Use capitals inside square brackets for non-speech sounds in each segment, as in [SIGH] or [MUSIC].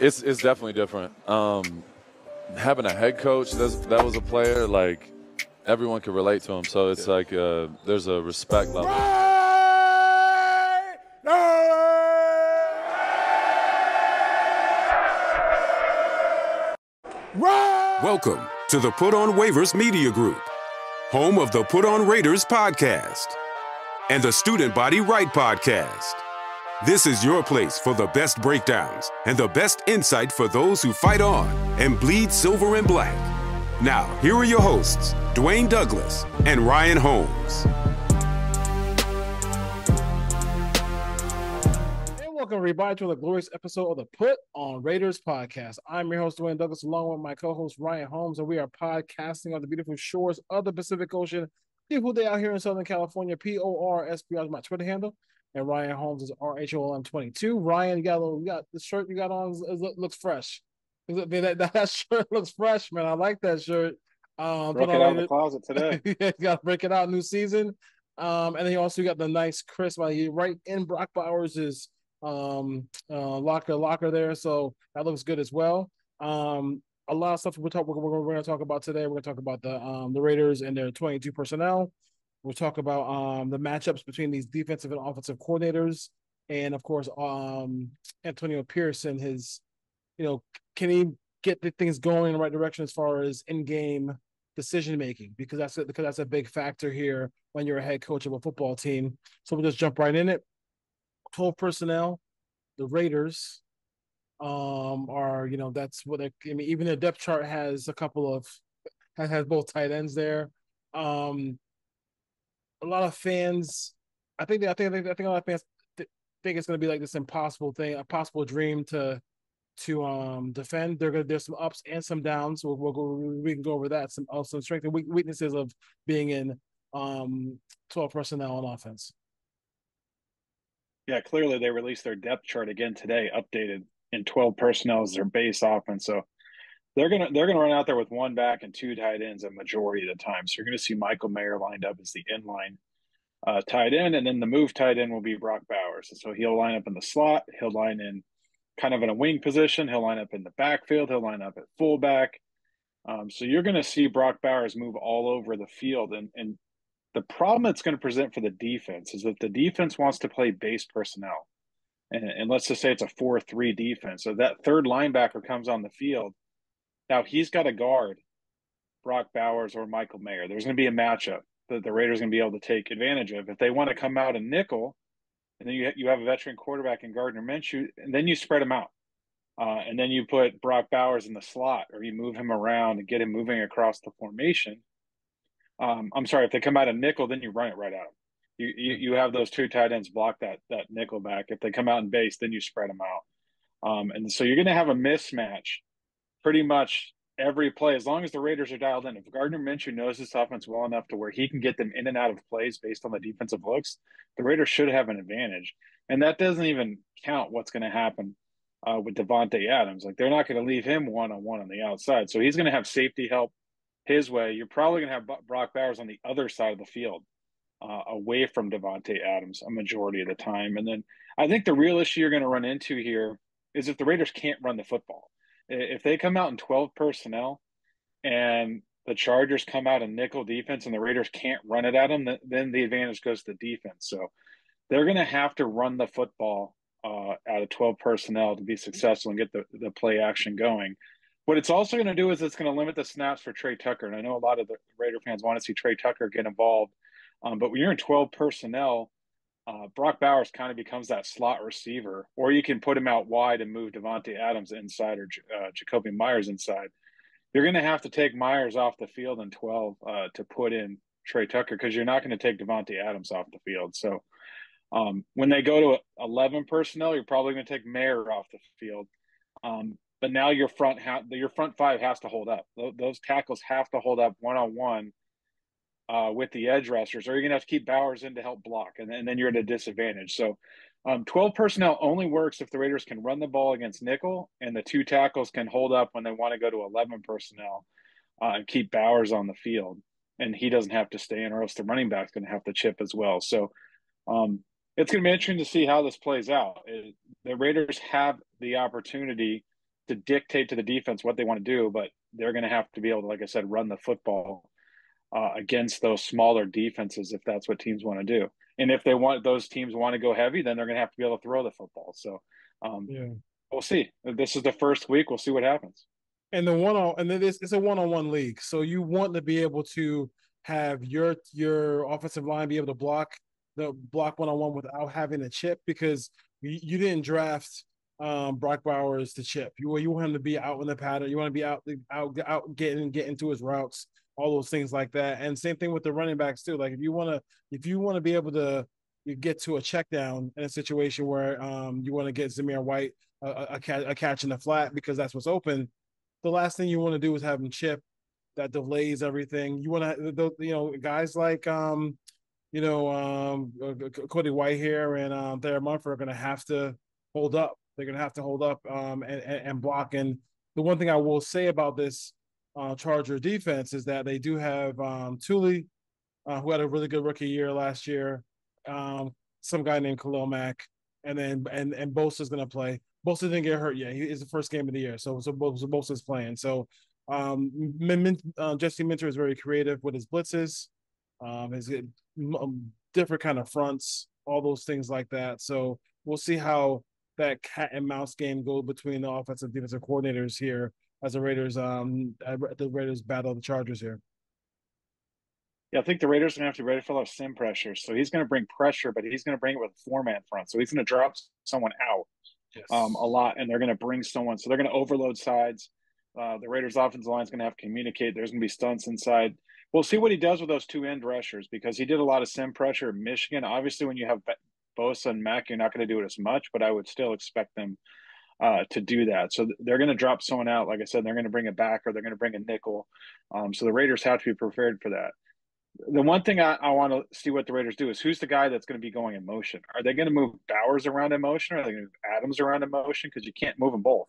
It's it's definitely different. Um, having a head coach that was a player like everyone can relate to him. So it's yeah. like uh, there's a respect level. Right! Right! Welcome to the Put on Waivers Media Group, home of the Put on Raiders podcast and the Student Body Right podcast. This is your place for the best breakdowns and the best insight for those who fight on and bleed silver and black. Now, here are your hosts, Dwayne Douglas and Ryan Holmes. And welcome, everybody, to the glorious episode of the Put on Raiders podcast. I'm your host, Dwayne Douglas, along with my co host, Ryan Holmes, and we are podcasting on the beautiful shores of the Pacific Ocean. Beautiful day out here in Southern California. P O R S B R is my Twitter handle and Ryan Holmes is RHOLM 22. Ryan, you got a little, you got the shirt you got on is, is, looks fresh. That, that, [LAUGHS] that, shirt looks fresh, man. I like that shirt. Um, Broke it out of the closet today. [LAUGHS] you got to break it out, new season. Um, and then you also got the nice crisp, like right in Brock Bowers' um uh, locker locker there, so that looks good as well. Um, a lot of stuff we're talking we're, we're going to talk about today. We're going to talk about the um the Raiders and their 22 personnel. We'll talk about um, the matchups between these defensive and offensive coordinators, and of course, um, Antonio Pearson. His, you know, can he get the things going in the right direction as far as in-game decision making? Because that's a, because that's a big factor here when you're a head coach of a football team. So we'll just jump right in it. Twelve personnel, the Raiders um are you know that's what I mean even the depth chart has a couple of has both tight ends there um a lot of fans. I think I think I think a lot of fans th- think it's going to be like this impossible thing, a possible dream to to um defend. There gonna there's some ups and some downs. We'll, we'll go we can go over that. Some also strength and weaknesses of being in um 12 personnel on offense. Yeah, clearly they released their depth chart again today, updated in 12 personnel as their base offense. So they're gonna they're gonna run out there with one back and two tight ends a majority of the time. So you're gonna see Michael Mayer lined up as the inline uh, tight end, and then the move tight end will be Brock Bowers. And so he'll line up in the slot. He'll line in kind of in a wing position. He'll line up in the backfield. He'll line up at fullback. Um, so you're going to see Brock Bowers move all over the field, and and the problem it's going to present for the defense is that the defense wants to play base personnel, and, and let's just say it's a four-three defense. So that third linebacker comes on the field now he's got a guard, Brock Bowers or Michael Mayer. There's going to be a matchup that the Raiders are going to be able to take advantage of. If they want to come out and nickel, and then you you have a veteran quarterback in Gardner Minshew, and then you spread them out, uh, and then you put Brock Bowers in the slot, or you move him around and get him moving across the formation. Um, I'm sorry, if they come out of nickel, then you run it right at them. You, you you have those two tight ends block that that nickel back. If they come out in base, then you spread them out, um, and so you're going to have a mismatch pretty much every play, as long as the Raiders are dialed in. If Gardner Minshew knows this offense well enough to where he can get them in and out of plays based on the defensive looks, the Raiders should have an advantage. And that doesn't even count what's going to happen uh, with Davante Adams. Like they're not going to leave him one on one on the outside, so he's going to have safety help his way. You're probably going to have Brock Bowers on the other side of the field. Uh, away from Davante Adams a majority of the time, and then I think the real issue you're going to run into here is if the Raiders can't run the football if they come out in 12 personnel and the Chargers come out in nickel defense and the Raiders can't run it at them, then the advantage goes to defense. So they're going to have to run the football uh, out of 12 personnel to be successful and get the, the play action going. What it's also going to do is it's going to limit the snaps for Tre Tucker. And I know a lot of the Raider fans want to see Tre Tucker get involved. Um, but when you're in 12 personnel, uh, Brock Bowers kind of becomes that slot receiver, or you can put him out wide and move Davante Adams inside or uh, Jakobi Meyers inside. You're going to have to take Meyers off the field in 12 uh, to put in Tre Tucker because you're not going to take Davante Adams off the field. So um, when they go to 11 personnel, you're probably going to take Mayer off the field. Um, but now your front ha- your front five has to hold up. Those tackles have to hold up one on one uh, with the edge rushers, or you're going to have to keep Bowers in to help block, and, and then you're at a disadvantage. So, um, 12 personnel only works if the Raiders can run the ball against nickel, and the two tackles can hold up when they want to go to 11 personnel uh, and keep Bowers on the field, and he doesn't have to stay in, or else the running back's going to have to chip as well. So, um, it's going to be interesting to see how this plays out. It, the Raiders have the opportunity to dictate to the defense what they want to do, but they're going to have to be able to, like I said, run the football uh, against those smaller defenses if that's what teams want to do. And if they want those teams want to go heavy, then they're going to have to be able to throw the football. So um, yeah. we'll see. This is the first week. We'll see what happens. And the one on and then this it's a one on one league, so you want to be able to have your your offensive line be able to block the block one on one without having a chip because you, you didn't draft um, Brock Bowers to chip. You you want him to be out in the pattern. You want to be out out out getting getting to his routes, all those things like that. And same thing with the running backs too. Like if you want to if you want to be able to you get to a check down in a situation where um, you want to get Zamir White a, a, a, catch, in the flat because that's what's open. The last thing you want to do is have him chip. That delays everything. You want to, you know, guys like, um, you know, um, Cody here and um, Thayer Munford are going to have to hold up. They're going to have to hold up um, and, and block. And the one thing I will say about this uh, Charger defense is that they do have um, Tuli, uh, who had a really good rookie year last year um, some guy named Khalil and then and and Bosa's going to play. Bosa didn't get hurt yet. He is the first game of the year, so so Bosa's playing. So um, Min, uh, Jesse Minter is very creative with his blitzes, um, his um, different kind of fronts, all those things like that. So we'll see how that cat and mouse game goes between the offensive defensive coordinators here as the Raiders um the Raiders battle the Chargers here. Yeah, I think the Raiders are going to have to be ready for a lot of sim pressure. So he's going to bring pressure, but he's going to bring it with a four man front. So he's going to drop someone out yes. um, a lot, and they're going to bring someone. So they're going to overload sides. Uh, the Raiders' offensive line is going to have to communicate. There's going to be stunts inside. We'll see what he does with those two end rushers because he did a lot of sim pressure in Michigan. Obviously, when you have Bosa and Mack, you're not going to do it as much, but I would still expect them uh, to do that. So they're going to drop someone out. Like I said, they're going to bring it back or they're going to bring a nickel. Um, so the Raiders have to be prepared for that the one thing I, I want to see what the Raiders do is who's the guy that's going to be going in motion? Are they going to move Bowers around in motion? Or are they going to move Adams around in motion? Because you can't move them both.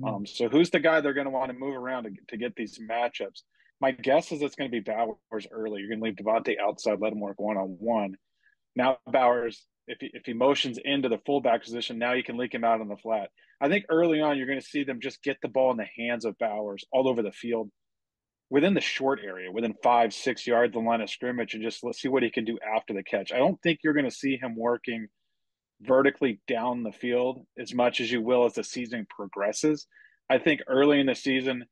Mm-hmm. Um, so who's the guy they're going to want to move around to, to get these matchups? My guess is it's going to be Bowers early. You're going to leave Davante outside, let him work one on one. Now Bowers, if he, if he motions into the fullback position, now you can leak him out on the flat. I think early on you're going to see them just get the ball in the hands of Bowers all over the field within the short area, within five, six yards the line of scrimmage, and just let's see what he can do after the catch. I don't think you're going to see him working vertically down the field as much as you will as the season progresses. I think early in the season,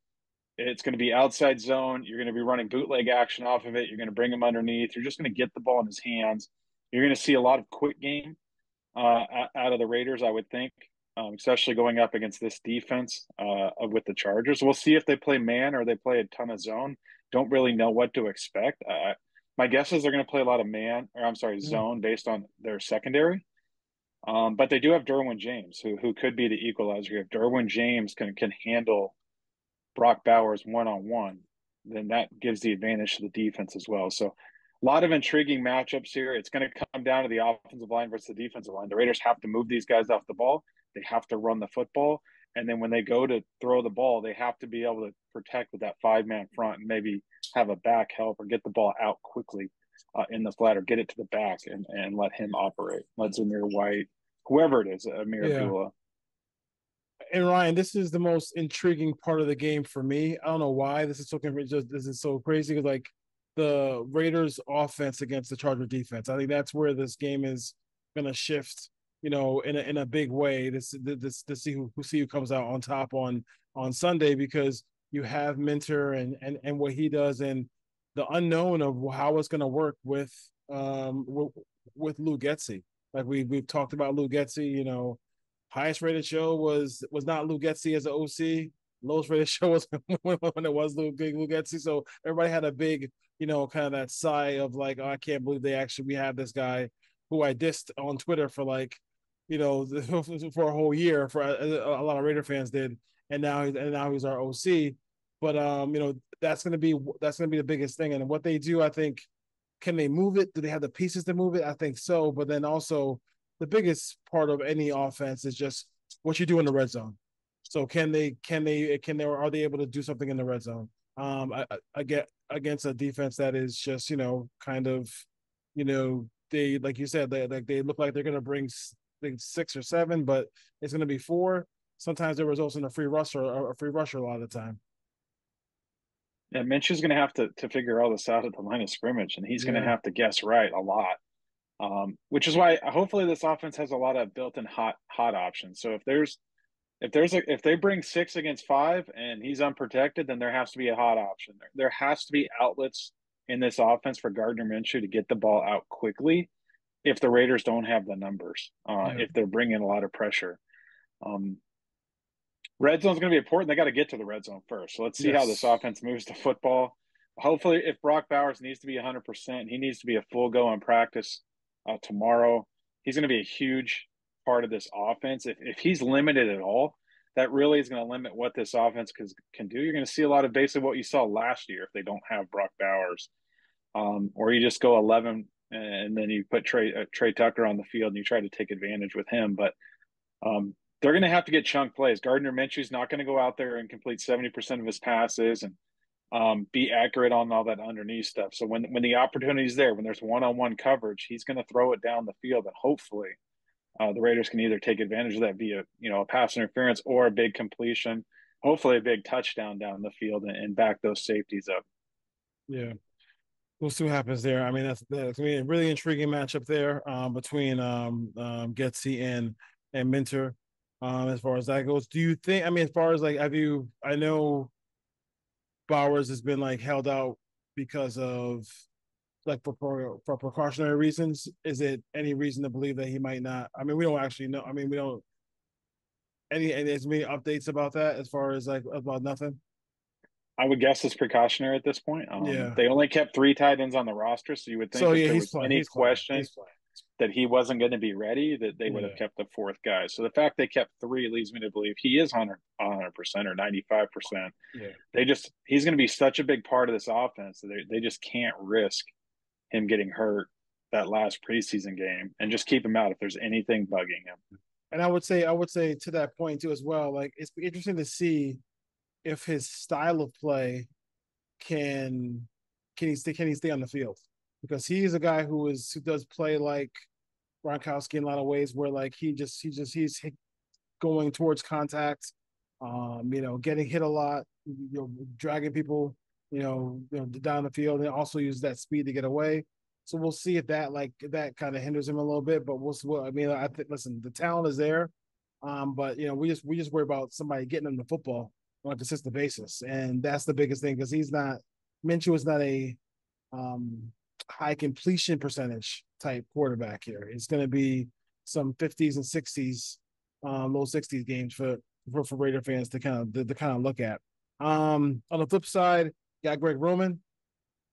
it's going to be outside zone. You're going to be running bootleg action off of it. You're going to bring him underneath. You're just going to get the ball in his hands. You're going to see a lot of quick game uh, out of the Raiders, I would think um, especially going up against this defense uh, with the Chargers. We'll see if they play man or they play a ton of zone. Don't really know what to expect. Uh, my guess is they're going to play a lot of man, or I'm sorry, zone based on their secondary. Um, but they do have Derwin James, who who could be the equalizer. If Derwin James can can handle Brock Bowers one on one, then that gives the advantage to the defense as well. So a lot of intriguing matchups here. It's going to come down to the offensive line versus the defensive line. The Raiders have to move these guys off the ball. They have to run the football. And then when they go to throw the ball, they have to be able to protect with that five man front and maybe have a back help or get the ball out quickly uh, in the flat or get it to the back and, and let him operate. Let Zamir White, whoever it is, Ameer yeah. Abdullah. And Ryan, this is the most intriguing part of the game for me. I don't know why this is so just this is so crazy. Like the Raiders' offense against the Charger defense. I think that's where this game is going to shift you know, in a in a big way to this to see who, who see who comes out on top on on Sunday because you have Minter and and and what he does and the unknown of how it's going to work with um with, with Lou Getsy. Like we we've talked about Lou Getsy, you know, highest rated show was was not Lou Getsy as an OC. Lowest rated [LAUGHS] show was when it was Lou, Lou Getsy. So everybody had a big, you know, kind of that sigh of like, oh, I can't believe they actually we have this guy who I dissed on Twitter for like you know, [LAUGHS] for a whole year for a, a lot of Raider fans did, and now and now he's our OC. But um, you know, that's gonna be that's gonna be the biggest thing. And what they do, I think, can they move it? Do they have the pieces to move it? I think so. But then also, the biggest part of any offense is just what you do in the red zone. So can they can they can they are they able to do something in the red zone? Um, I, I get against a defense that is just you know kind of, you know, they like you said they like they look like they're gonna bring think six or seven, but it's going to be four. sometimes it results in a free rusher or a free rusher a lot of the time. Yeah, Minshew's going to have to to figure all this out at the line of scrimmage, and he's Yeah. going to have to guess right a lot. Um, which is why hopefully this offense has a lot of built-in hot hot options. So if there's if there's a if they bring six against five and he's unprotected, then there has to be a hot option. There there has to be outlets in this offense for Gardner Minshew to get the ball out quickly. If the Raiders don't have the numbers, uh, Yeah. if they're bringing a lot of pressure, um, red zone's going to be important. They got to get to the red zone first. So let's see how this offense moves to football. Hopefully, if Brock Bowers needs to be 100%, he needs to be a full go in practice uh, tomorrow. He's going to be a huge part of this offense. If, if he's limited at all, that really is going to limit what this offense can, can do. You're going to see a lot of basically what you saw last year if they don't have Brock Bowers. Um, or you just go 11 and then you put Tre, uh, Tre Tucker on the field and you try to take advantage with him. But um, they're going to have to get chunk plays. Gardner Minshew's not going to go out there and complete 70% of his passes and um, be accurate on all that underneath stuff. So when when the opportunity's there, when there's one-on-one coverage, he's going to throw it down the field, and hopefully, uh, the Raiders can either take advantage of that via you know a pass interference or a big completion, hopefully a big touchdown down the field, and, and back those safeties up. Yeah. We'll see what happens there. I mean, that's that's gonna be a really intriguing matchup there um, between um, um, Getsy and and Minter. Um, as far as that goes, do you think? I mean, as far as like, have you? I know Bowers has been like held out because of like for for, precautionary reasons. Is it any reason to believe that he might not? I mean, we don't actually know. I mean, we don't. Any any many updates about that as far as like about nothing. I would guess it's precautionary at this point. Um, Yeah. They only kept three tight ends on the roster, so you would think So if yeah, there was playing. any question that he wasn't going to be ready, that they would have kept the fourth guy. So the fact they kept three leads me to believe he is 100 percent or ninety five percent. They just he's going to be such a big part of this offense that they they just can't risk him getting hurt that last preseason game and just keep him out if there's anything bugging him. And I would say, I would say to that point too as well. Like it's interesting to see if his style of play can can he stay can he stay on the field because he's a guy who is who does play like Gronkowski in a lot of ways where like he just he just he's going towards contact, um, you know, getting hit a lot, you know, dragging people, you know, you know down the field, and also use that speed to get away. So we'll see if that like that kind of hinders him a little bit. But we'll see. I mean, I think listen, the talent is there, um, but you know, we just we just worry about somebody getting him the football on a consistent basis, and that's the biggest thing because he's not Minshew is not a um, high completion percentage type quarterback here. It's going to be some 50s and 60s, um, low 60s games for for, for Raider fans to kind of to, to kind of look at. Um, on the flip side, you got Greg Roman,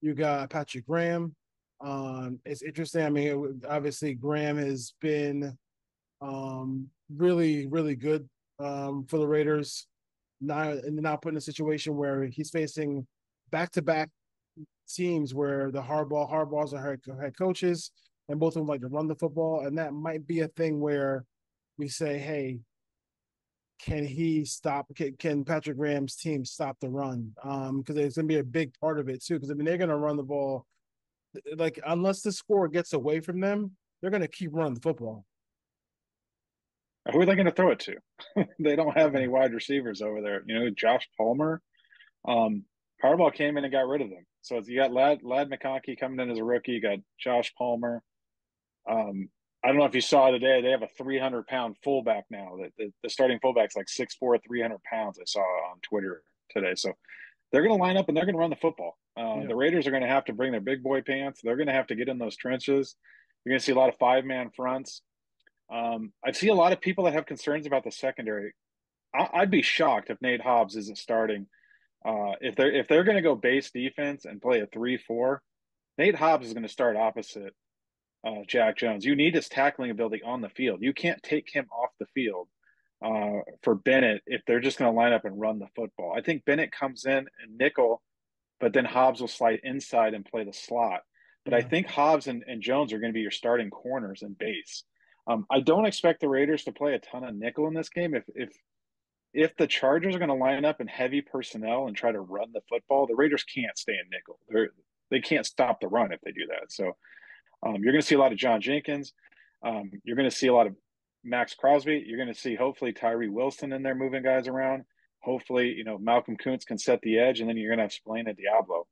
you got Patrick Graham. Um, it's interesting. I mean, obviously Graham has been um, really, really good um, for the Raiders. Now, and now put in a situation where he's facing back-to-back teams where the hardball hardballs are head, head coaches, and both of them like to run the football, and that might be a thing where we say, "Hey, can he stop? Can, can Patrick Graham's team stop the run? Um, because it's going to be a big part of it too. Because I mean, they're going to run the ball, like unless the score gets away from them, they're going to keep running the football. Who are they going to throw it to? [LAUGHS] they don't have any wide receivers over there. You know, Josh Palmer. Um, Harbaugh came in and got rid of them. So you got Lad Ladd McConkey coming in as a rookie. You got Josh Palmer. Um, I don't know if you saw today, they have a 300 pound fullback now. That the, the, starting fullback's like 6'4, 300 pounds. I saw on Twitter today. So they're going to line up and they're going to run the football. Uh, Yeah. The Raiders are going to have to bring their big boy pants. They're going to have to get in those trenches. You're going to see a lot of five man fronts. Um, I see a lot of people that have concerns about the secondary. I, I'd be shocked if Nate Hobbs isn't starting. Uh, if they're if they're going to go base defense and play a three four, Nate Hobbs is going to start opposite uh, Jack Jones. You need his tackling ability on the field. You can't take him off the field uh, for Bennett if they're just going to line up and run the football. I think Bennett comes in and nickel, but then Hobbs will slide inside and play the slot. But I think Hobbs and, and Jones are going to be your starting corners and base. Um, I don't expect the Raiders to play a ton of nickel in this game. If if if the Chargers are going to line up in heavy personnel and try to run the football, the Raiders can't stay in nickel. They're they can't stop the run if they do that. So um, you're going to see a lot of John Jenkins. Um, you're going to see a lot of Maxx Crosby. You're going to see hopefully Tyree Wilson in there moving guys around. Hopefully, you know Malcolm Koonce can set the edge, and then you're going to have Spillane and Deablo,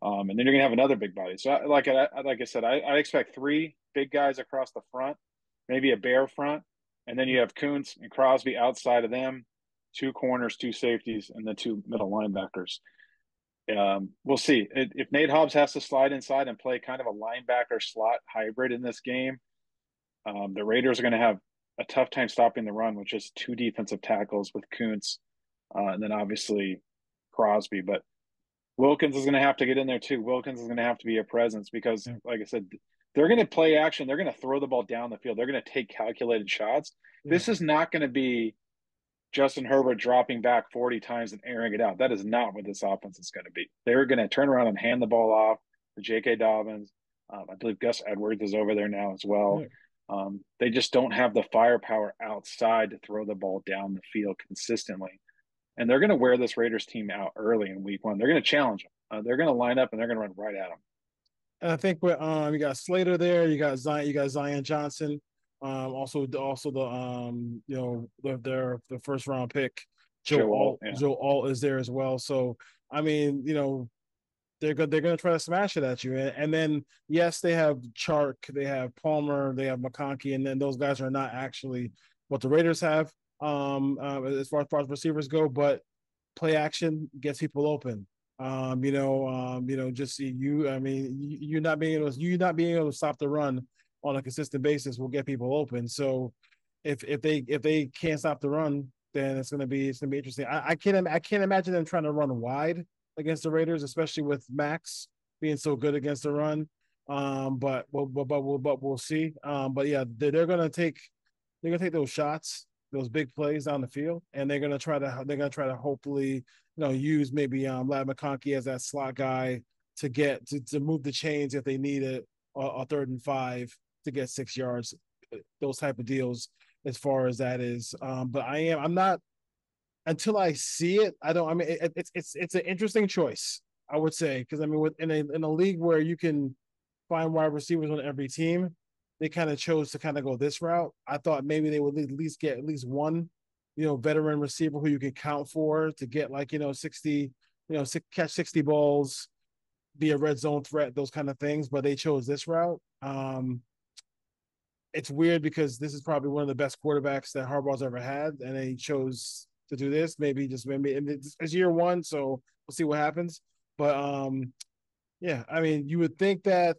um, and then you're going to have another big body. So, like I, like I said, I, I expect three big guys across the front, maybe a bear front, and then you have Koonce and Crosby outside of them, two corners, two safeties, and the two middle linebackers. Um, we'll see if Nate Hobbs has to slide inside and play kind of a linebacker slot hybrid in this game. Um, the Raiders are going to have a tough time stopping the run with just two defensive tackles with Koonce, uh, and then obviously Crosby. But Wilkins is going to have to get in there too. Wilkins is going to have to be a presence because, like I said, they're going to play action. They're going to throw the ball down the field. They're going to take calculated shots. This is not going to be Justin Herbert dropping back 40 times and airing it out. That is not what this offense is going to be. They're going to turn around and hand the ball off to J.K. Dobbins. Um, I believe Gus Edwards is over there now as well. Yeah. Um, they just don't have the firepower outside to throw the ball down the field consistently. And they're going to wear this Raiders team out early in week one. They're going to challenge them. Uh, they're going to line up and they're going to run right at them. And I think with um you got Slater there, you got Zion, you got Zion Johnson, um also also the um you know the, their the first round pick Joe, Joe Alt, yeah. Joe Alt is there as well. So I mean you know they're good they're going to try to smash it at you and, and, then yes they have Chark, they have Palmer, they have McConkey, and then those guys are not actually what the Raiders have um uh, as far as, far as receivers go, but play action gets people open. Um, you know, um, you know, just you. I mean, you, you're not being able to, you not being able to stop the run on a consistent basis will get people open. So, if if they if they can't stop the run, then it's gonna be it's gonna be interesting. I, I can't I can't imagine them trying to run wide against the Raiders, especially with Maxx being so good against the run. Um, but but but but we'll but we'll see. Um, but yeah, they're, they're gonna take they're gonna take those shots, those big plays down the field, and they're gonna try to they're gonna try to hopefully you know, use maybe um Ladd McConkey as that slot guy to get to, to move the chains if they need it, a third and five to get six yards, uh, those type of deals as far as that is. Um, but I am I'm not until I see it. I don't. I mean, it, it's it's it's an interesting choice. I would say because I mean, with in a in a league where you can find wide receivers on every team, they kind of chose to kind of go this route. I thought maybe they would at least get at least one you know, veteran receiver who you can count for to get like, you know, 60, you know, catch 60 balls, be a red zone threat, those kind of things. But they chose this route. Um, it's weird because this is probably one of the best quarterbacks that Harbaugh's ever had, and they chose to do this. Maybe just maybe it's year one, so we'll see what happens. But um, yeah, I mean, you would think that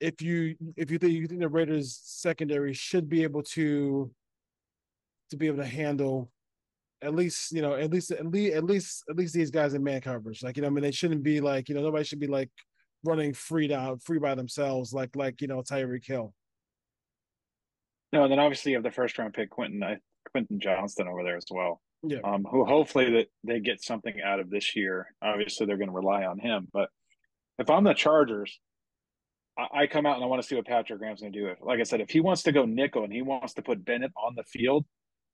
if you if you think you think the Raiders secondary should be able to to be able to handle at least you know at least at least at least at least these guys in man coverage like you know i mean they shouldn't be like you know nobody should be like running free down free by themselves like like you know Tyreek Hill. No, and then obviously you have the first round pick Quentin uh, Quentin Johnston over there as well. Yeah. Um, who hopefully that they get something out of this year. Obviously they're going to rely on him, but if I'm the Chargers, I, I come out and I want to see what Patrick Graham's going to do. Like I said, if he wants to go nickel and he wants to put Bennett on the field,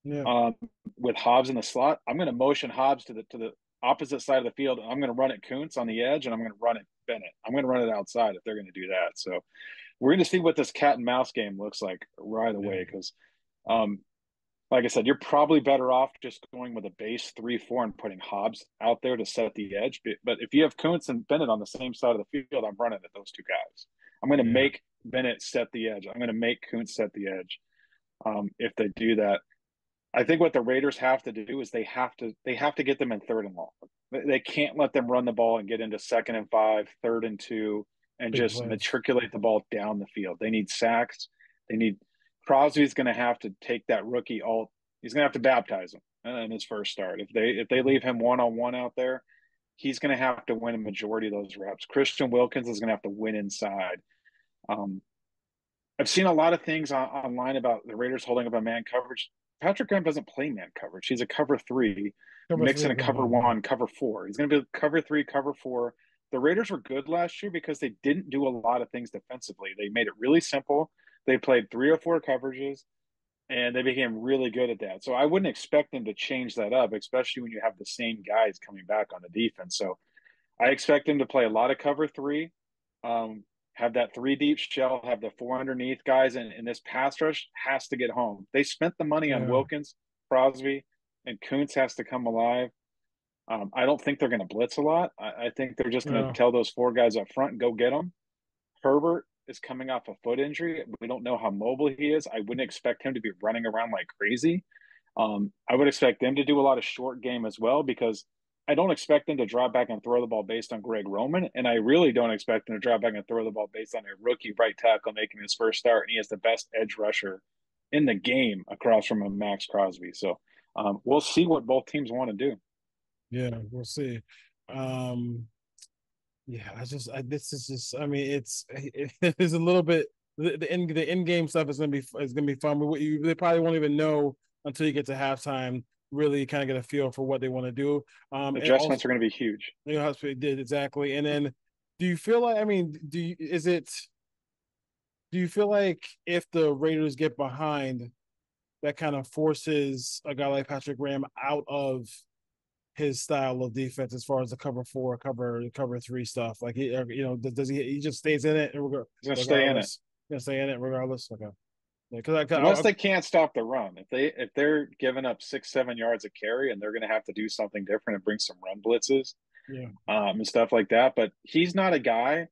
yeah. um, with Hobbs in the slot. I'm going to motion Hobbs to the to the opposite side of the field. I'm going to run it Koonce on the edge, and I'm going to run it Bennett. I'm going to run it outside if they're going to do that. So we're going to see what this cat and mouse game looks like right away because, um, like I said, you're probably better off just going with a base three four and putting Hobbs out there to set the edge. But if you have Koonce and Bennett on the same side of the field, I'm running at those two guys. I'm going to yeah. make Bennett set the edge. I'm going to make Koonce set the edge. Um, if they do that, I think what the Raiders have to do is they have to they have to get them in third and long. They can't let them run the ball and get into second and five, third and two, and Big just matriculate the ball down the field. They need sacks. They need Crosby's going to have to take that rookie Alt. He's going to have to baptize him in his first start. If they if they leave him one on one out there, he's going to have to win a majority of those reps. Christian Wilkins is going to have to win inside. Um, I've seen a lot of things on, online about the Raiders holding up a man coverage. Patrick Graham doesn't play man coverage. He's a cover three, cover mixing three, a cover one, cover four. He's going to be cover three, cover four. The Raiders were good last year because they didn't do a lot of things defensively. They made it really simple. They played three or four coverages, and they became really good at that. So I wouldn't expect them to change that up, especially when you have the same guys coming back on the defense. So I expect them to play a lot of cover three. Um, have that three deep shell, have the four underneath guys, and, and this pass rush has to get home. They spent the money on Wilkins, Crosby, and Koonce has to come alive. Um, I don't think they're going to blitz a lot. I, I think they're just going to tell those four guys up front go get them. Herbert is coming off a foot injury. We don't know how mobile he is. I wouldn't expect him to be running around like crazy. Um, I would expect them to do a lot of short game as well because I don't expect them to drop back and throw the ball based on Greg Roman, and I really don't expect them to drop back and throw the ball based on a rookie right tackle making his first start, and he has the best edge rusher in the game across from a Maxx Crosby. So um, we'll see what both teams want to do. Yeah, we'll see. Um, yeah, I just I, this is just I mean it's [LAUGHS] it's a little bit the, in the in game stuff is gonna be is gonna be fun. But you, they probably won't even know until you get to halftime. Really, kind of get a feel for what they want to do. Um, Adjustments also, are going to be huge. You know, how did exactly. And then, do you feel like? I mean, do you, is it? Do you feel like if the Raiders get behind, that kind of forces a guy like Patrick Graham out of his style of defense as far as the cover four, cover cover three stuff. Like he, you know, does he? He just stays in it. He's gonna stay in it. He's gonna stay in it regardless. Okay. Yeah, cause I, cause Unless I, they can't stop the run, if they if they're giving up six seven yards of carry and they're going to have to do something different and bring some run blitzes, yeah, um, and stuff like that. But he's not a guy.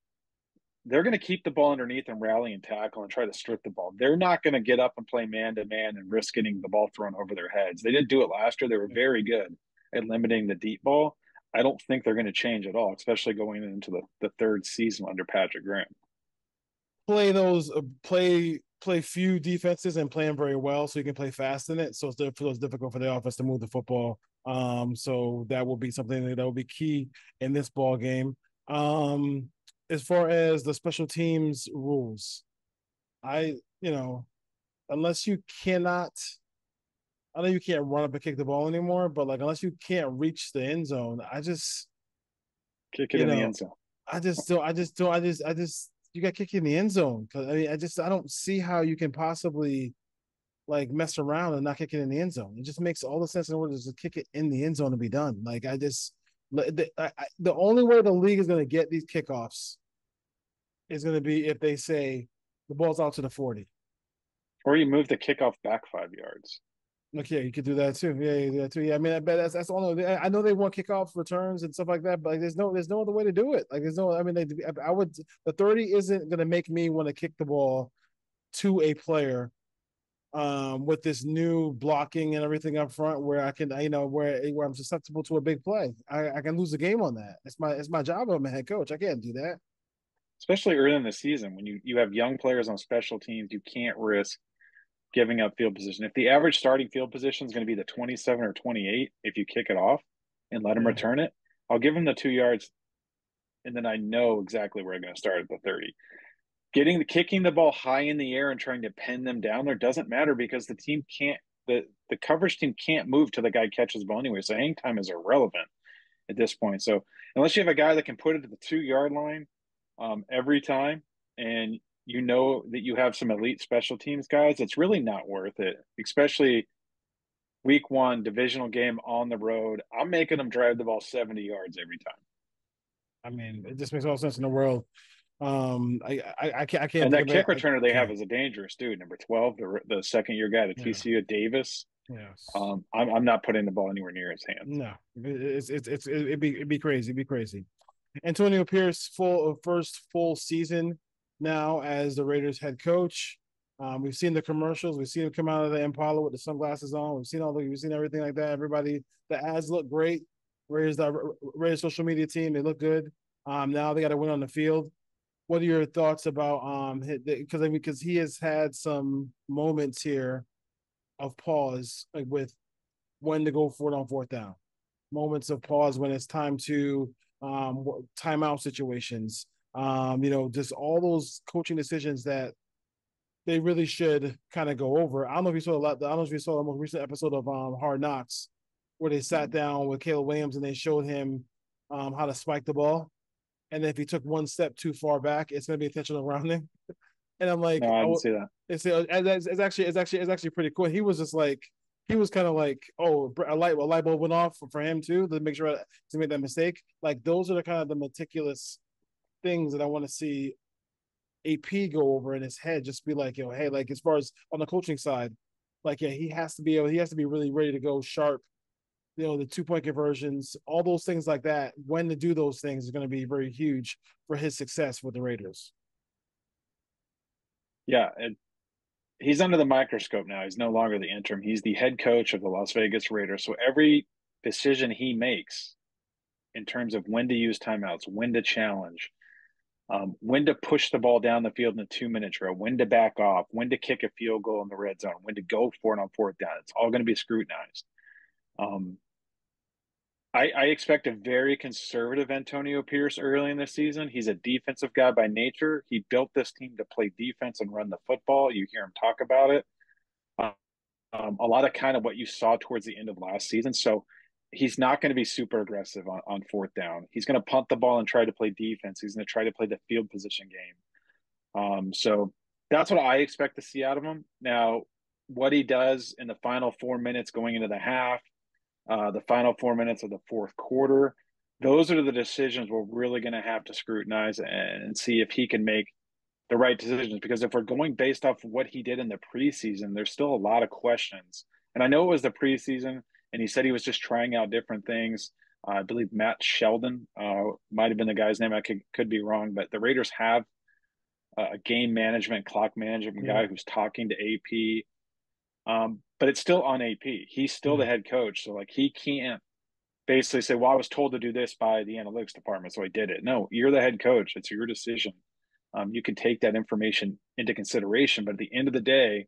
They're going to keep the ball underneath and rally and tackle and try to strip the ball. They're not going to get up and play man to man and risk getting the ball thrown over their heads. They didn't do it last year. They were very good at limiting the deep ball. I don't think they're going to change at all, especially going into the, the third season under Patrick Graham. Play those, uh, play play few defenses and play them very well, so you can play fast in it. So it's, it's difficult for the offense to move the football. Um, so that will be something that will be key in this ball game. Um, as far as the special teams rules, I you know, unless you cannot I know you can't run up and kick the ball anymore, but like unless you can't reach the end zone, I just kick it in know, the end zone. I just don't. I just don't. I just. I just. You got kicked in the end zone because I mean, I just. I don't see how you can possibly like mess around and not kick it in the end zone. It just makes all the sense in world to kick it in the end zone to be done. Like I just. The, I, the only way the league is going to get these kickoffs is going to be if they say the ball's out to the forty, or you move the kickoff back five yards. Okay, you could do that too. Yeah, yeah, too. Yeah, I mean, I bet that's that's all. I know they want kickoff returns and stuff like that, but like, there's no there's no other way to do it. Like, there's no. I mean, they. I would. The thirty isn't going to make me want to kick the ball to a player um, with this new blocking and everything up front, where I can, you know, where where I'm susceptible to a big play. I, I can lose the game on that. It's my it's my job. I'm a head coach. I can't do that. Especially early in the season when you you have young players on special teams, you can't risk giving up field position. If the average starting field position is going to be the 27 or 28, if you kick it off and let them return it, I'll give them the two yards, and then I know exactly where I'm going to start at the 30. Getting the kicking the ball high in the air and trying to pin them down there doesn't matter because the team can't the the coverage team can't move till the guy catches the ball anyway. So hang time is irrelevant at this point. So unless you have a guy that can put it to the two yard line um, every time, and you know that you have some elite special teams guys, it's really not worth it, especially week one divisional game on the road. I'm making them drive the ball 70 yards every time. I mean, it just makes all sense in the world. Um, I, I, I can't, I can't. And that kick returner they have is a dangerous dude. Number 12, the, the second year guy, the TCU yeah. Davis. Yes. Um, I'm, I'm not putting the ball anywhere near his hands. No, it's, it's, it's, it'd be, it'd be crazy. It'd be crazy. Antonio Pierce, full first full season now as the Raiders head coach. Um, we've seen the commercials. We've seen him come out of the Impala with the sunglasses on. We've seen all the, we've seen everything like that. Everybody, the ads look great. Raiders, the Raiders social media team, they look good. Um, now they got to win on the field. What are your thoughts about um? Because I mean, because he has had some moments here of pause like with when to go for it on fourth down, moments of pause when it's time to um timeout situations um, you know, just all those coaching decisions that they really should kind of go over. I don't know if you saw a lot. I don't know if you saw the most recent episode of um, Hard Knocks, where they sat mm-hmm. down with Caleb Williams and they showed him um, how to spike the ball, and if he took one step too far back, it's going to be intentional grounding. [LAUGHS] and I'm like, no, I didn't see that. It's, it's, it's actually it's actually it's actually pretty cool. He was just like he was kind of like, oh, a light a light bulb went off for, for him too to make sure to make that mistake. Like those are the kind of the meticulous things that I want to see AP go over in his head, just be like, you know, hey, like as far as on the coaching side, like yeah, he has to be able, he has to be really ready to go sharp. You know, the two point conversions, all those things like that. When to do those things is going to be very huge for his success with the Raiders. Yeah, and he's under the microscope now. He's no longer the interim. He's the head coach of the Las Vegas Raiders. So every decision he makes in terms of when to use timeouts, when to challenge, um, when to push the ball down the field in a two minute drill, when to back off, when to kick a field goal in the red zone, when to go for it on fourth down. It's all going to be scrutinized. Um, I, I, expect a very conservative Antonio Pierce early in the season. He's a defensive guy by nature. He built this team to play defense and run the football. You hear him talk about it. Um, a lot of kind of what you saw towards the end of last season. So he's not going to be super aggressive on, on fourth down. He's going to punt the ball and try to play defense. He's going to try to play the field position game. Um, so that's what I expect to see out of him. Now, what he does in the final four minutes going into the half, uh, the final four minutes of the fourth quarter, those are the decisions we're really going to have to scrutinize and, and see if he can make the right decisions. Because if we're going based off what he did in the preseason, there's still a lot of questions. And I know it was the preseason and he said he was just trying out different things. Uh, I believe Matt Sheldon uh, might have been the guy's name. I could could be wrong, but the Raiders have a game management, clock management guy who's talking to AP. Um, but it's still on AP. He's still the head coach, so like he can't basically say, "Well, I was told to do this by the analytics department, so I did it." No, you're the head coach. It's your decision. Um, you can take that information into consideration, but at the end of the day,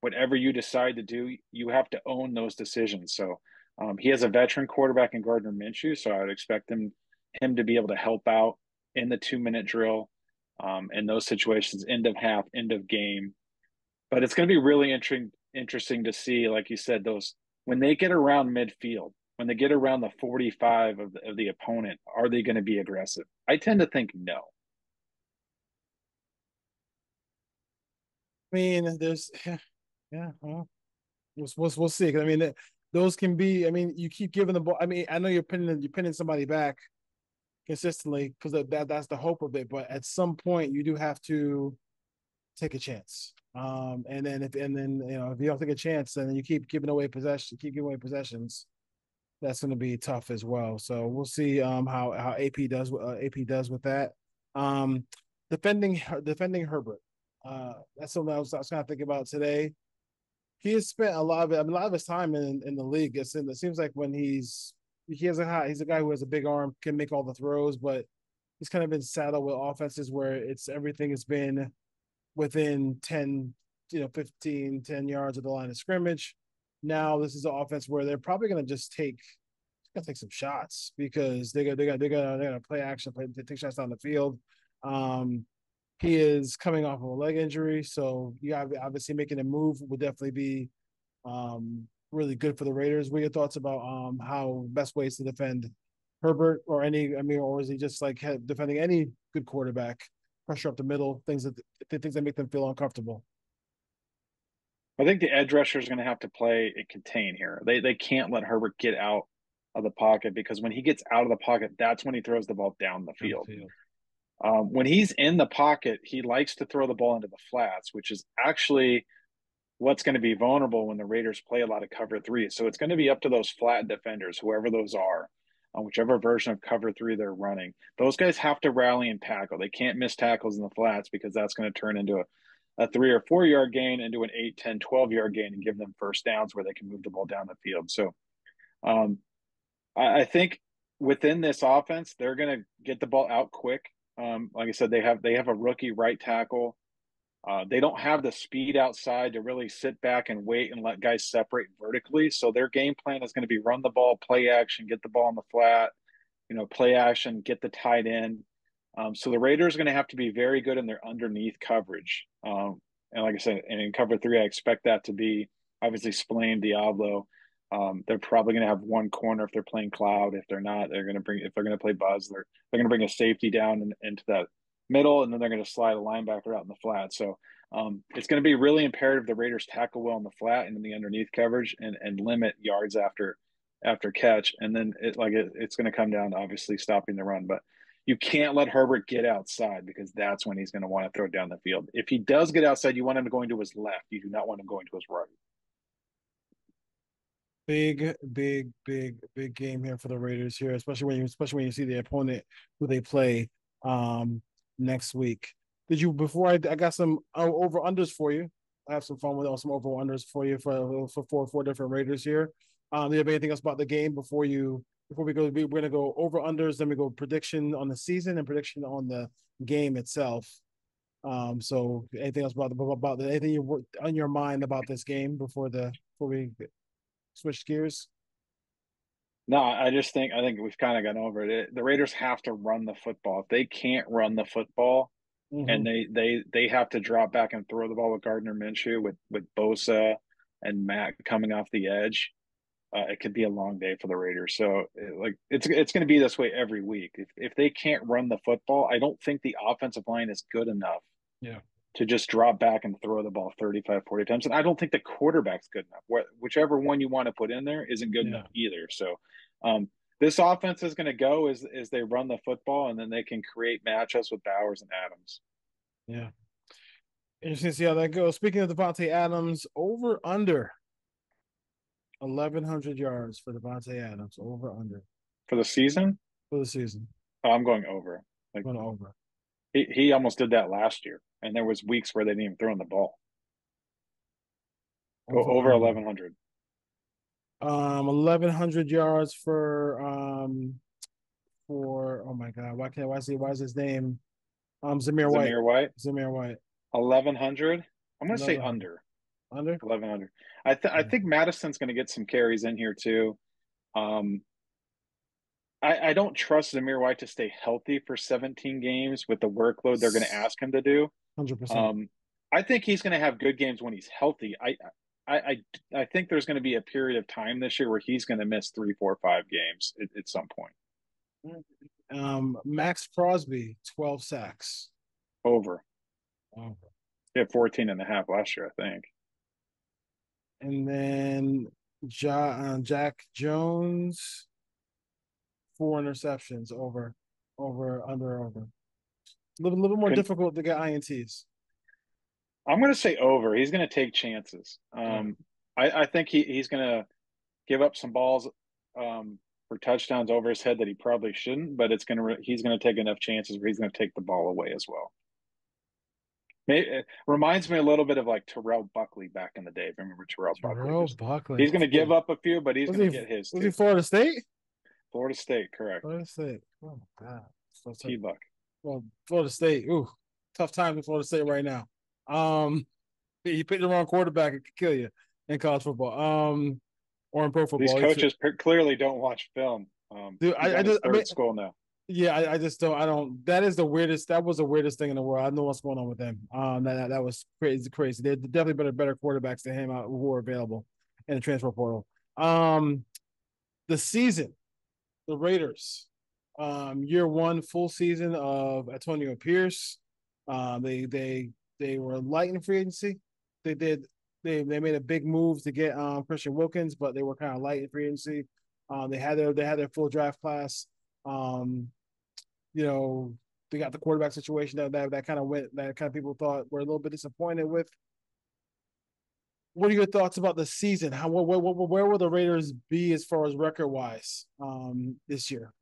whatever you decide to do, you have to own those decisions. So um, he has a veteran quarterback in Gardner Minshew, so I would expect him him to be able to help out in the two minute drill um, in those situations, end of half, end of game. But it's going to be really interesting interesting to see, like you said, those when they get around midfield, when they get around the 45 of the, of the opponent, are they going to be aggressive? I tend to think no. I mean, there's [LAUGHS] yeah, well, we'll, we'll, we'll see. I mean, those can be. I mean, you keep giving the ball. I mean, I know you're pinning you're pinning somebody back consistently because that that's the hope of it. But at some point, you do have to take a chance. Um, and then if and then you know if you don't take a chance, and then you keep giving away possession, keep giving away possessions. That's going to be tough as well. So we'll see um, how how AP does uh, AP does with that. Um, defending defending Herbert. Uh, that's something I was, I was kind of thinking about today he has spent a lot of I mean, a lot of his time in, in the league. It's in, it seems like when he's he has a high, he's a guy who has a big arm, can make all the throws, but he's kind of been saddled with offenses where it's everything has been within 10, you know, 15, 10 yards of the line of scrimmage. Now this is an offense where they're probably going to just take gonna take some shots because they got they got they got they're gonna play action, play take shots down the field. Um, he is coming off of a leg injury, so yeah, obviously making a move would definitely be um, really good for the Raiders. What are your thoughts about um, how best ways to defend Herbert or any? I mean, or is he just like defending any good quarterback? Pressure up the middle, things that things that make them feel uncomfortable. I think the edge rusher is going to have to play and contain here. They they can't let Herbert get out of the pocket because when he gets out of the pocket, that's when he throws the ball down the field. Down the field. Um, when he's in the pocket, he likes to throw the ball into the flats, which is actually what's going to be vulnerable when the Raiders play a lot of cover three. So it's going to be up to those flat defenders, whoever those are, on whichever version of cover three they're running. Those guys have to rally and tackle. They can't miss tackles in the flats because that's going to turn into a, a three or four yard gain into an 8, 10, 12 yard gain and give them first downs where they can move the ball down the field. So um, I, I think within this offense, they're going to get the ball out quick um, like I said, they have they have a rookie right tackle. Uh, they don't have the speed outside to really sit back and wait and let guys separate vertically. So their game plan is going to be run the ball, play action, get the ball on the flat, you know, play action, get the tight end. Um, so the Raiders are going to have to be very good in their underneath coverage. Um, and like I said, and in cover three, I expect that to be obviously Spillane, Deablo, um, they're probably going to have one corner if they're playing cloud. If they're not, they're going to bring if they're going to play buzz, they're they're going to bring a safety down in, into that middle, and then they're going to slide a linebacker out in the flat. So um, it's going to be really imperative the Raiders tackle well in the flat and in the underneath coverage, and and limit yards after after catch, and then it like it, it's going to come down to obviously stopping the run. But you can't let Herbert get outside because that's when he's going to want to throw down the field. If he does get outside, you want him going to his left. You do not want him going to his right. Big, big, big, big game here for the Raiders here, especially when you especially when you see the opponent who they play um next week. Did you before I, I got some uh, over unders for you? I have some fun with some over unders for you for for four four different Raiders here. Um, do you have anything else about the game before you before we go? We're gonna go over unders, then we go prediction on the season and prediction on the game itself. Um, so anything else about the about the anything you on your mind about this game before the before we switch gears? No, I just think I think we've kind of gone over it. The Raiders have to run the football. If they can't run the football, mm-hmm. and they they they have to drop back and throw the ball with Gardner Minshew with with Bosa and Mack coming off the edge, uh, it could be a long day for the Raiders. So like it's it's going to be this way every week. If if they can't run the football, I don't think the offensive line is good enough. Yeah to just drop back and throw the ball 35, 40 times. And I don't think the quarterback's good enough. Whichever one you want to put in there isn't good enough either. So um, this offense is going to go as, as they run the football and then they can create matchups with Bowers and Adams. Yeah. Interesting to see how that goes. Speaking of Davante Adams, over under 1,100 yards for Davante Adams, over under. For the season? For the season. Oh, I'm going over. Like, going over. He, he almost did that last year and there was weeks where they didn't even throw in the ball. Over, over eleven hundred. Um, eleven hundred yards for um, for oh my god, why can't why is he why is his name? Um, Zamir White. Zamir White. Zamir White. Eleven hundred. I'm gonna say under. Under eleven hundred. I th- yeah. I think Mattison's gonna get some carries in here too. Um, I, I don't trust Zamir White to stay healthy for 17 games with the workload they're going to ask him to do. Hundred percent. Um, I think he's going to have good games when he's healthy. I, I, I, I think there's going to be a period of time this year where he's going to miss three, four, five games at, at some point. Um, Maxx Crosby, 12 sacks. Over. Over. He had 14 and a half last year, I think. And then ja, uh, Jack Jones, four interceptions over, over, under, over. A little, little more difficult to get ints. I'm going to say over. He's going to take chances. Um, I, I, think he, he's going to give up some balls um, for touchdowns over his head that he probably shouldn't, but it's going to he's going to take enough chances where he's going to take the ball away as well. It reminds me a little bit of like Terrell Buckley back in the day. Remember Terrell, Terrell Buckley? Buckley. He's going to give up a few, but he's going to get his. Was too. he Florida State? Florida State, correct. Florida State. Oh my God. T Buck well, Florida State. Ooh, tough time in Florida State right now. Um, you picked the wrong quarterback, it could kill you in college football. Um, or in pro football. These coaches clearly don't watch film. Um, Dude, I, I just I mean, school now. Yeah, I, I, just don't. I don't. That is the weirdest. That was the weirdest thing in the world. I know what's going on with them. Um, that that, that was crazy, crazy. They're definitely better, better quarterbacks than him out who are available in the transfer portal. Um, the season, the Raiders um, year one full season of Antonio Pierce. Uh, they they they were light in free agency. They did they they made a big move to get um, Christian Wilkins, but they were kind of light in free agency. Um, they had their they had their full draft class. Um, you know, they got the quarterback situation that that, that kind of went that kind of people thought were a little bit disappointed with. What are your thoughts about the season? How where, where, where will the Raiders be as far as record wise um, this year?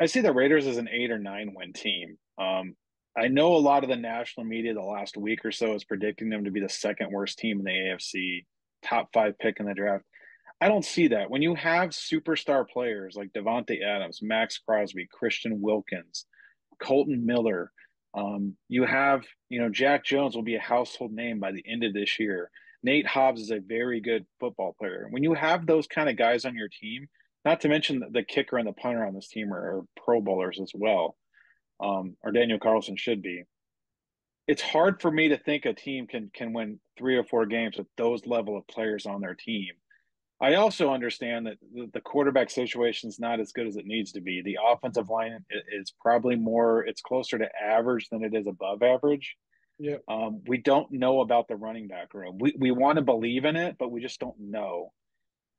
I see the Raiders as an eight or nine win team. Um, I know a lot of the national media the last week or so is predicting them to be the second worst team in the AFC, top five pick in the draft. I don't see that. When you have superstar players like Davante Adams, Maxx Crosby, Christian Wilkins, Kolton Miller, um, you have, you know, Jack Jones will be a household name by the end of this year. Nate Hobbs is a very good football player. When you have those kind of guys on your team, not to mention the kicker and the punter on this team are, are Pro Bowlers as well, um, or Daniel Carlson should be. It's hard for me to think a team can can win three or four games with those level of players on their team. I also understand that the, quarterback situation is not as good as it needs to be. The offensive line is probably more; it's closer to average than it is above average. Yeah. Um, we don't know about the running back room. We we want to believe in it, but we just don't know.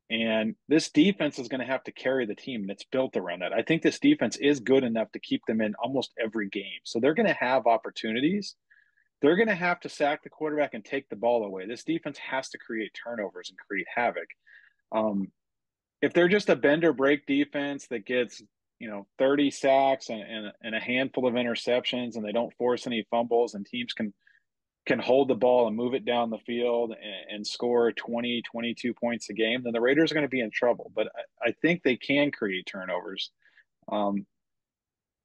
And this defense is going to have to carry the team, and it's built around that. I think this defense is good enough to keep them in almost every game. So they're going to have opportunities. They're going to have to sack the quarterback and take the ball away. This defense has to create turnovers and create havoc. Um, if they're just a bend or break defense that gets you know 30 sacks and, and, and a handful of interceptions and they don't force any fumbles and teams can can hold the ball and move it down the field and, and score 20 22 points a game then the raiders are going to be in trouble but I, I think they can create turnovers um,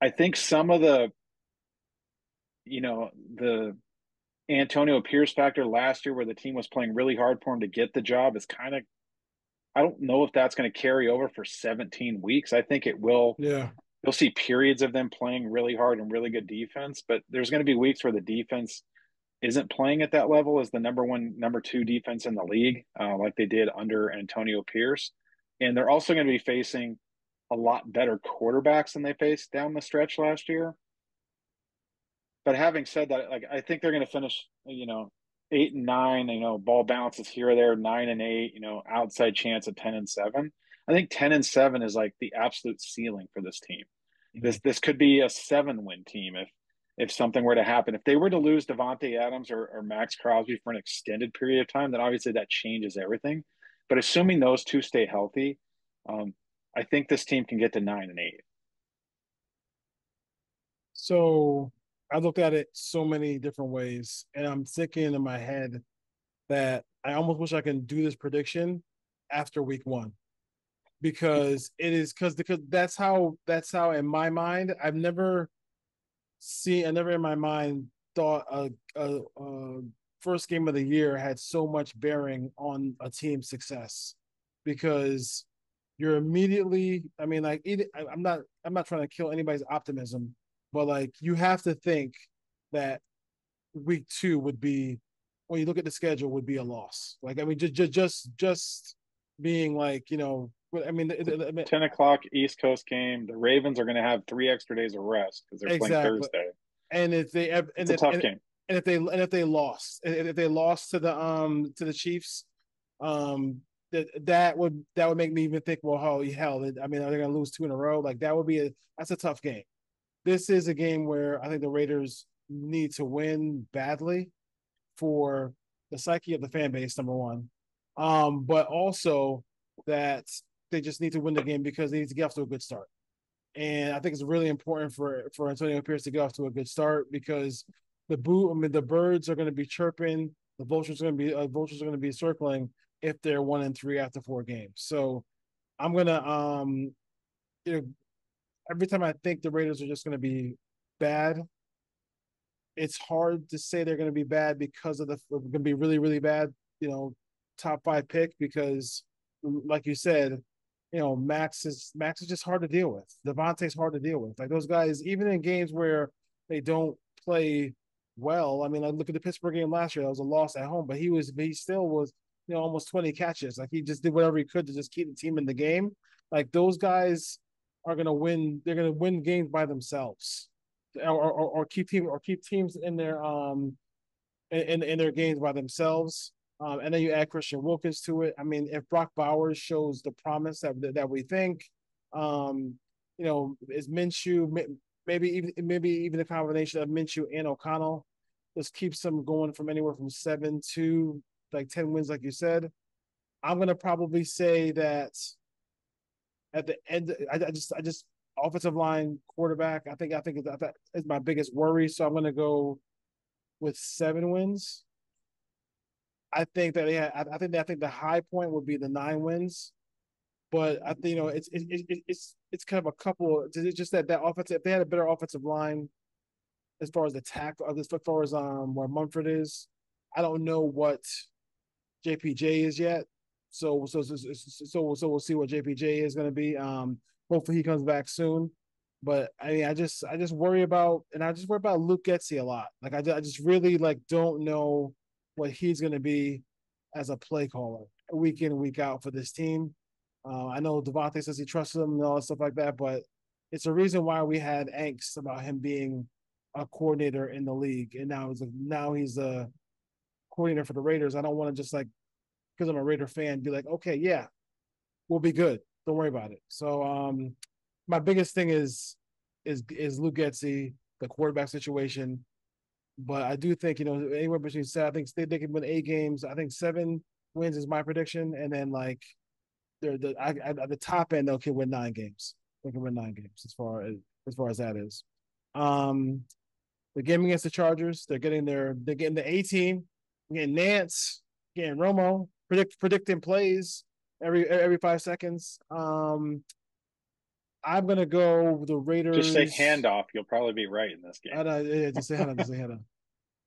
i think some of the you know the antonio pierce factor last year where the team was playing really hard for him to get the job is kind of I don't know if that's going to carry over for 17 weeks. I think it will. Yeah. You'll see periods of them playing really hard and really good defense, but there's going to be weeks where the defense isn't playing at that level as the number one, number two defense in the league, uh, like they did under Antonio Pierce. And they're also going to be facing a lot better quarterbacks than they faced down the stretch last year. But having said that, like I think they're going to finish, you know, eight and nine, you know, ball bounces here or there, nine and eight, you know, outside chance of 10 and seven. I think 10 and seven is like the absolute ceiling for this team. Mm-hmm. This this could be a seven win team if if something were to happen. If they were to lose Davante Adams or, or Maxx Crosby for an extended period of time, then obviously that changes everything. But assuming those two stay healthy, um, I think this team can get to nine and eight. So I looked at it so many different ways, and I'm thinking in my head that I almost wish I can do this prediction after week one because it is because because that's how that's how in my mind I've never seen I never in my mind thought a, a, a first game of the year had so much bearing on a team's success because you're immediately I mean like I'm not I'm not trying to kill anybody's optimism but like you have to think that week two would be when you look at the schedule would be a loss. Like I mean, just just just just being like you know, I mean, I mean ten o'clock East Coast game. The Ravens are going to have three extra days of rest because they're exactly. playing Thursday. And if they and it's if, a tough and, game. And if they and if they lost, if they lost to the um to the Chiefs, um that that would that would make me even think, well, holy hell! I mean, are they going to lose two in a row? Like that would be a that's a tough game this is a game where I think the Raiders need to win badly for the psyche of the fan base, number one. Um, but also that they just need to win the game because they need to get off to a good start. And I think it's really important for for Antonio Pierce to get off to a good start because the boot, I mean, the birds are going to be chirping, the vultures are going to be uh, vultures are going to be circling if they're one and three after four games. So I'm gonna um, you know, every time I think the Raiders are just going to be bad, it's hard to say they're going to be bad because of the going to be really really bad. You know, top five pick because, like you said, you know Maxx is Maxx is just hard to deal with. Davante's hard to deal with. Like those guys, even in games where they don't play well. I mean, I look at the Pittsburgh game last year. That was a loss at home, but he was he still was you know almost twenty catches. Like he just did whatever he could to just keep the team in the game. Like those guys are to win. They're to win games by themselves, or, or, or keep team or keep teams in their um in in their games by themselves. Um, and then you add Christian Wilkins to it. I mean, if Brock Bowers shows the promise that that we think, um, you know, is Minshew maybe even maybe even the combination of Minshew and O'Connell just keeps them going from anywhere from seven to like ten wins, like you said. I'm gonna probably say that at the end. I, I just I just offensive line quarterback. I think I think that is my biggest worry. So I'm to go with seven wins. I think that yeah, I, I think that, I think the high point would be the nine wins, but I think you know it's it, it, it's it's kind of a couple. It's just that that offensive if they had a better offensive line, as far as the attack, as far as um where Munford is, I don't know what JPJ is yet. So so so so, so we'll see what JPJ is going to be. Um, hopefully he comes back soon. But I mean, I just I just worry about and I just worry about Luke Getsy a lot. Like I, I just really like don't know what he's going to be as a play caller week in week out for this team. Uh, I know Davante says he trusts him and all that stuff like that, but it's a reason why we had angst about him being a coordinator in the league, and now he's a, now he's a coordinator for the Raiders. I don't want to just like because I'm a Raider fan, be like, okay, yeah, we'll be good. Don't worry about it. So um my biggest thing is is is Luke Getsy, the quarterback situation. But I do think, you know, anywhere between seven, I think they, they can win eight games. I think seven wins is my prediction. And then like they're the I, at the top end, they can win nine games. They can win nine games as far as as far as that is. Um the game against the Chargers, they're getting their they're getting the A team, getting Nance, getting Romo, predict predicting plays every every five seconds. Um, I'm gonna go the Raiders. Just say handoff. You'll probably be right in this game. I, yeah, just say handoff. just say handoff.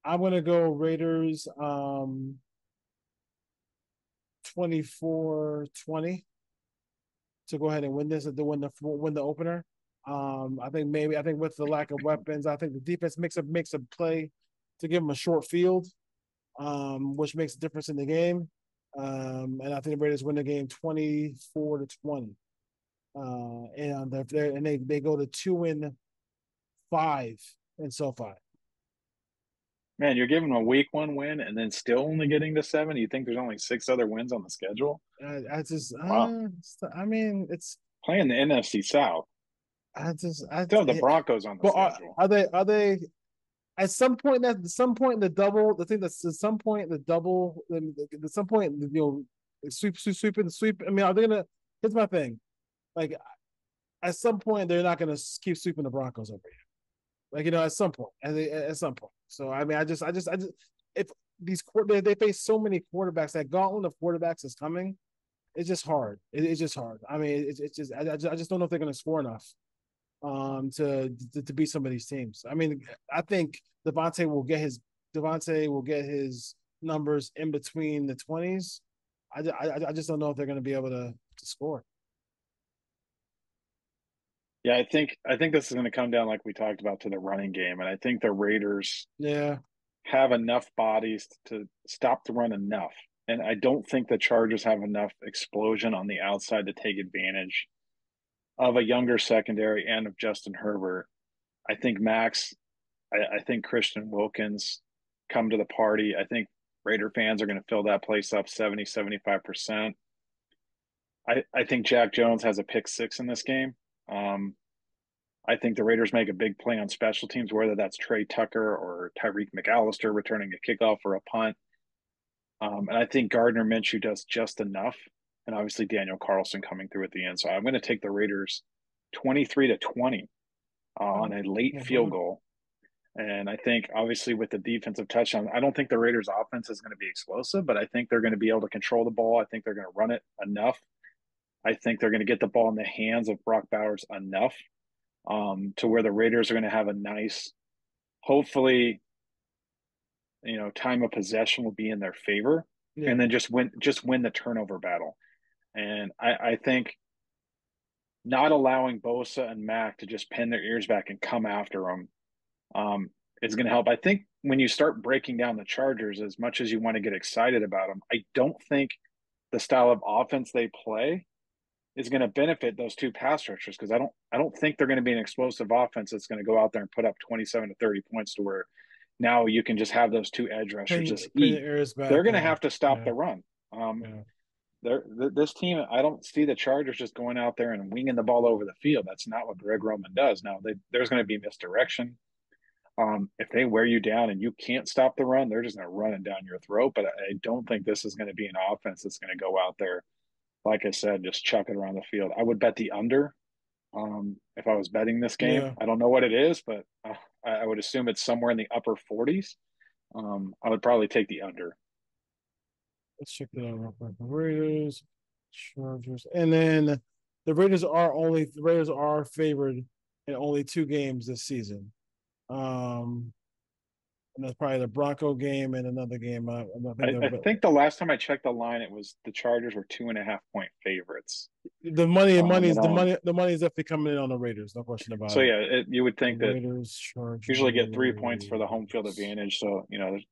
I'm gonna go Raiders. Um, 24-20 to go ahead and win this to win the win the opener. Um, I think maybe I think with the lack of weapons, I think the defense makes a makes a play to give them a short field, um, which makes a difference in the game. Um, and I think the Raiders win the game 24 to 20. Uh, and they and they, they go to two and five in SoFi. Man, you're giving them a week one win and then still only getting to seven. You think there's only six other wins on the schedule? I, I just, wow. Uh, I mean, it's playing the NFC South. I just, I still the Broncos on the schedule. Are, are they? Are they? at some point that at some point the double the thing that's at some point the double at some point you know sweep sweep sweep and sweep i mean are they gonna here's my thing like at some point they're not gonna keep sweeping the broncos over here like you know at some point at, at some point so i mean i just i just i just if these they, they face so many quarterbacks that gauntlet of quarterbacks is coming it's just hard it, it's just hard i mean it's, it's just I, I just i just don't know if they're gonna score enough um to, to to beat some of these teams. I mean, I think Davante will get his Davante will get his numbers in between the twenties. I, I I just don't know if they're going to be able to to score. Yeah, I think I think this is going to come down like we talked about to the running game, and I think the Raiders yeah have enough bodies to stop the run enough, and I don't think the Chargers have enough explosion on the outside to take advantage of a younger secondary and of Justin Herbert. I think Maxx, I, I think Christian Wilkins come to the party. I think Raider fans are going to fill that place up 70, 75%. I, I think Jack Jones has a pick six in this game. Um, I think the Raiders make a big play on special teams, whether that's Tre Tucker or Tyreek McAllister returning a kickoff or a punt. Um, and I think Gardner Minshew does just enough and obviously Daniel Carlson coming through at the end. So I'm going to take the Raiders 23 to 20 uh, on a late mm-hmm. field goal. And I think obviously with the defensive touchdown, I don't think the Raiders offense is going to be explosive, but I think they're going to be able to control the ball. I think they're going to run it enough. I think they're going to get the ball in the hands of Brock Bowers enough um, to where the Raiders are going to have a nice, hopefully, you know, time of possession will be in their favor, yeah. and then just win, just win the turnover battle. And I, I think not allowing Bosa and Mack to just pin their ears back and come after them um, is going to help. I think when you start breaking down the Chargers, as much as you want to get excited about them, I don't think the style of offense they play is going to benefit those two pass rushers because I don't I don't think they're going to be an explosive offense that's going to go out there and put up 27 to 30 points to where now you can just have those two edge rushers just eat. they're going to have to stop yeah. the run. Um, yeah they're, this team, I don't see the Chargers just going out there and winging the ball over the field. That's not what Greg Roman does. Now, they, there's going to be misdirection. Um, if they wear you down and you can't stop the run, they're just going to run it down your throat. But I don't think this is going to be an offense that's going to go out there, like I said, just chuck it around the field. I would bet the under um, if I was betting this game. Yeah. I don't know what it is, but uh, I, would assume it's somewhere in the upper 40s. Um, I would probably take the under. Let's check that out real quick. The Raiders, Chargers, and then the Raiders are only the Raiders are favored in only two games this season. Um, and that's probably the Bronco game and another game. I, I, I, think the last time I checked the line, it was the Chargers were two and a half point favorites. The money, um, money is the money. The money is definitely coming in on the Raiders. No question about so, it. So yeah, it, you would think the that Raiders, Chargers, usually get three points for the home field advantage. So you know, there's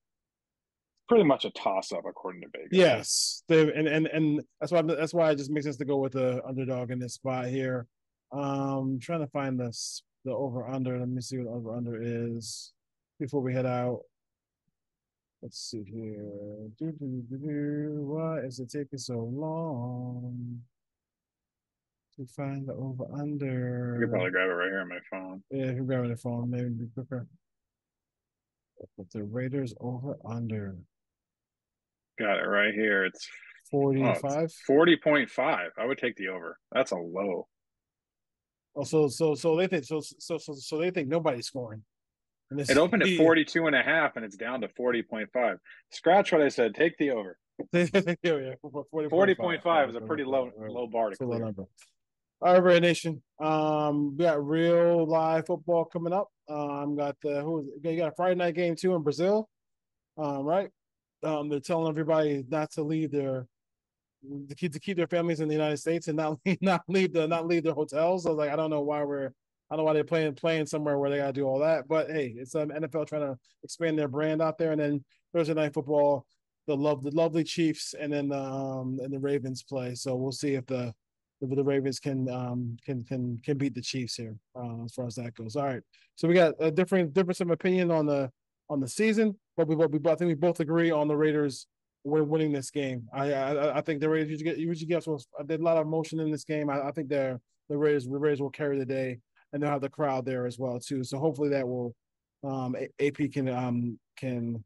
pretty much a toss up according to Vegas. Yes, they and and and that's why that's why it just makes sense to go with the underdog in this spot here. Um, trying to find this the over under. Let me see what over under is before we head out. Let's see here. Do, do, do, Why is it taking so long? to find the over under? You could probably grab it right here on my phone. Yeah, if you're grabbing the phone, maybe it'd be quicker. But the Raiders over under Got it right here. It's forty-five. Oh, forty point five. I would take the over. That's a low. Oh, so so so they think so so so so they think nobody's scoring. This It opened at yeah. 42 and a half and it's down to 40.5. Scratch what I said. Take the over. [LAUGHS] yeah, yeah, for- for 40.5 is a pretty low low bar to It's a low clear. number. All right, Raider Nation. Um, we got real live football coming up. Um, got the who is it? You got a Friday night game too in Brazil. Um, right. Um, they're telling everybody not to leave their to keep to keep their families in the United States and not [LAUGHS] leave, not leave the not leave their hotels. I was like, I don't know why we're I don't know why they're playing playing somewhere where they gotta do all that. But hey, it's um NFL trying to expand their brand out there. And then Thursday night football, the love the lovely Chiefs and then um and the Ravens play. So we'll see if the if the Ravens can um can can can beat the Chiefs here uh, as far as that goes. All right. So we got a different difference of opinion on the on the season, but we, but we I think we both agree on the Raiders win, winning this game. I I, I think the Raiders usually get get some. Did a lot of emotion in this game. I, I think they're the Raiders the Raiders will carry the day, and they'll have the crowd there as well too. So hopefully that will um AP can um can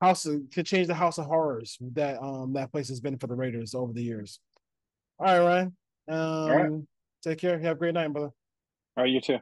house can change the house of horrors that um that place has been for the Raiders over the years. All right, Ryan. Um, right. take care. Have a great night, brother. All right, you too.